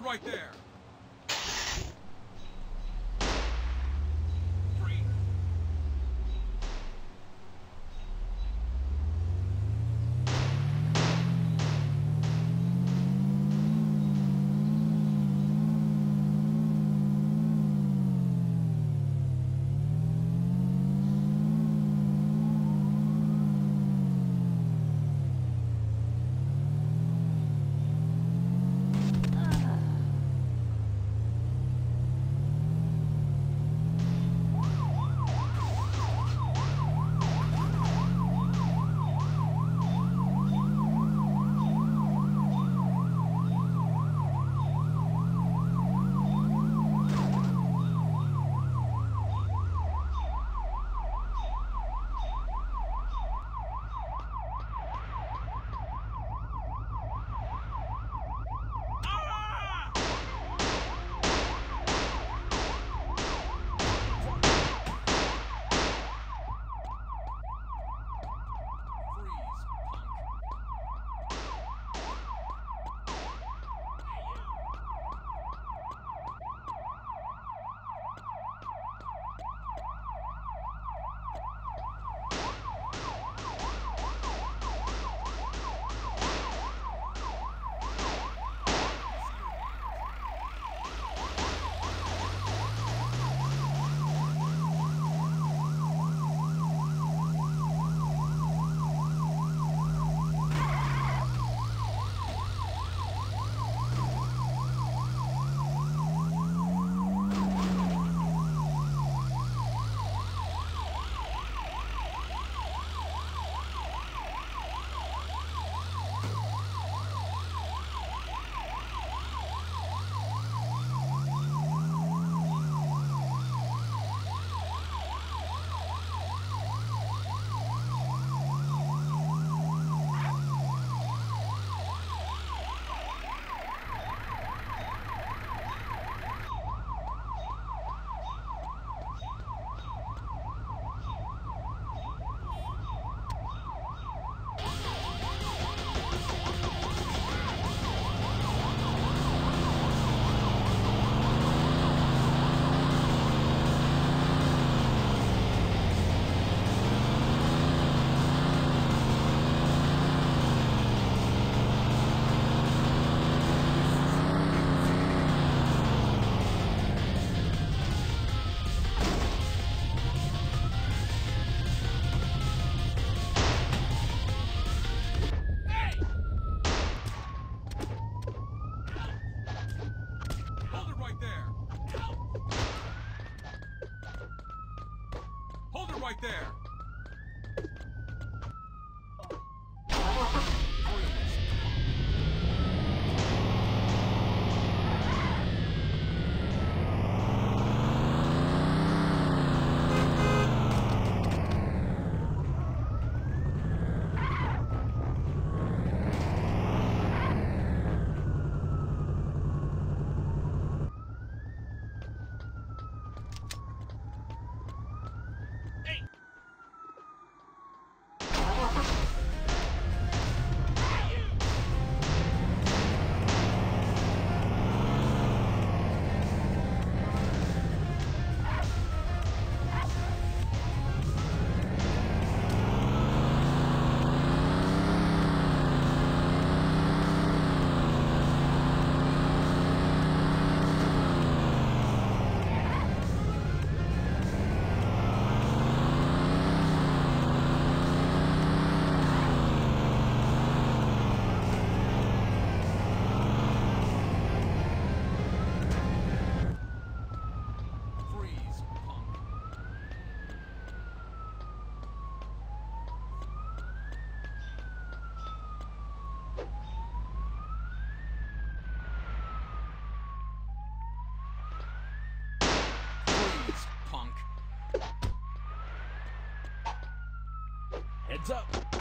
Right there. There. Heads up.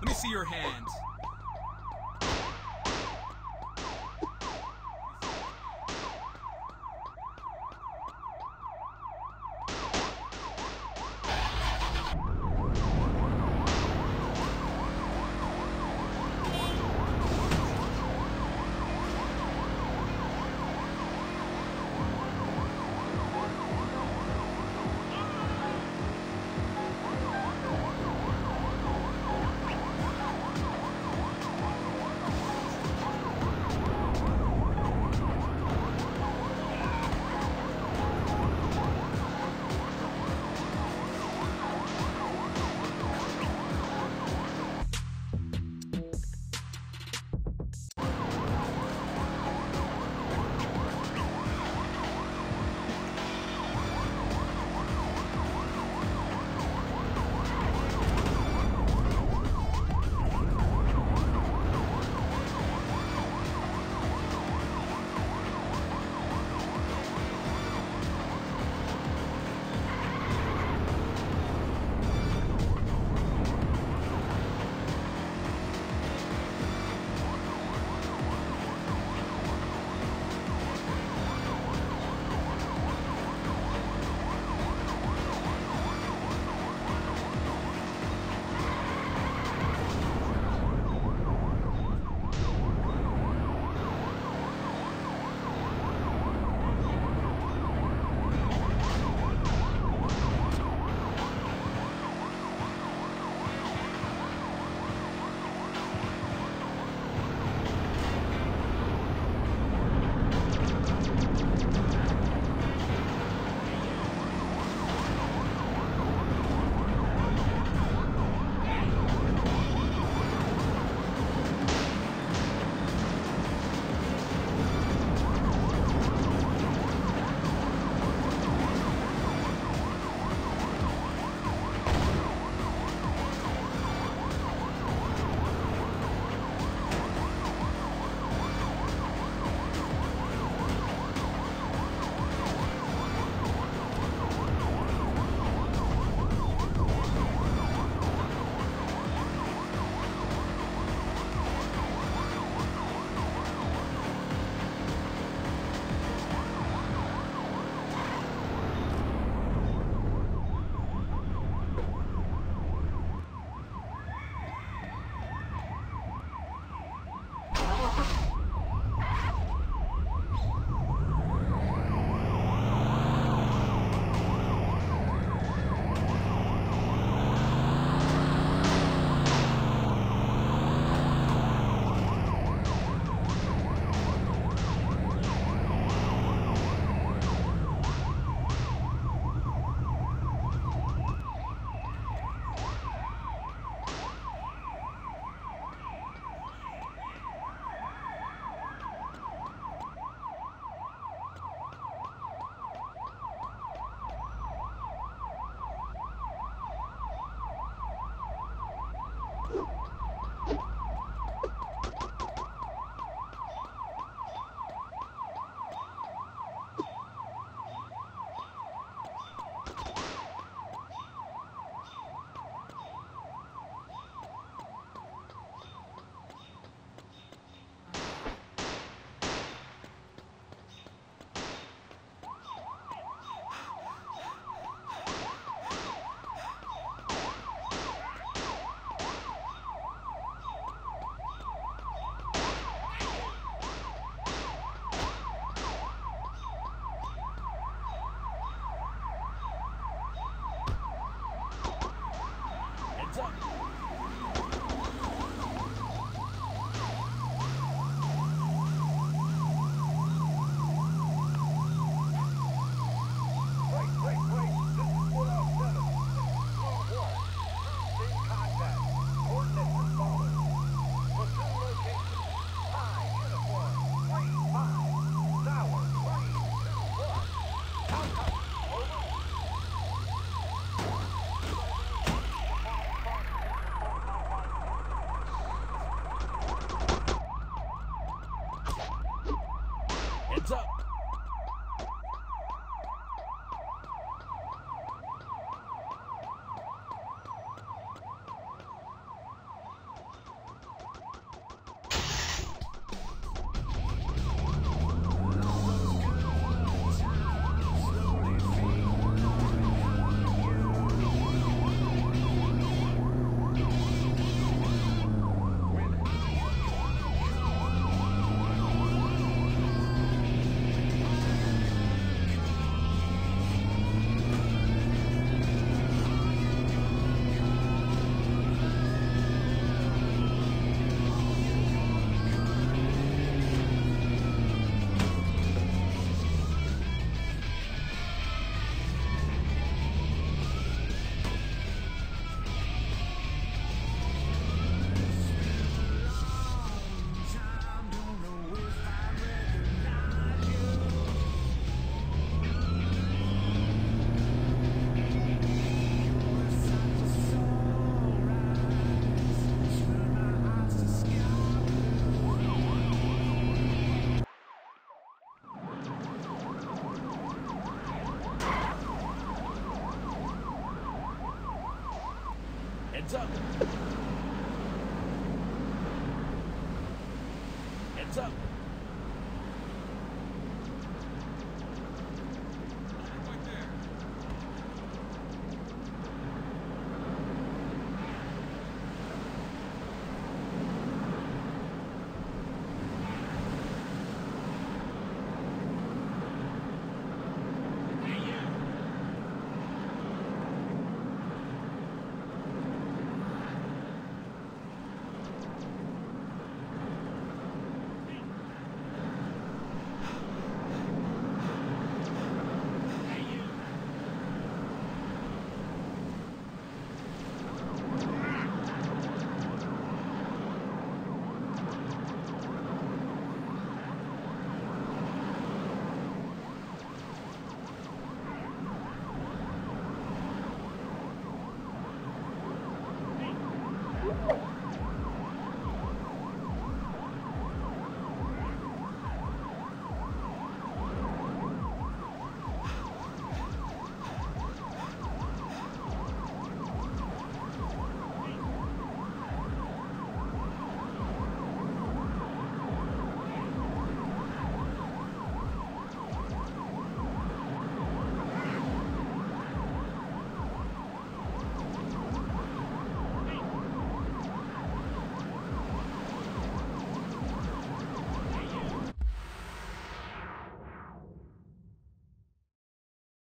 Let me see your hands. One. up. Heads up. Heads up.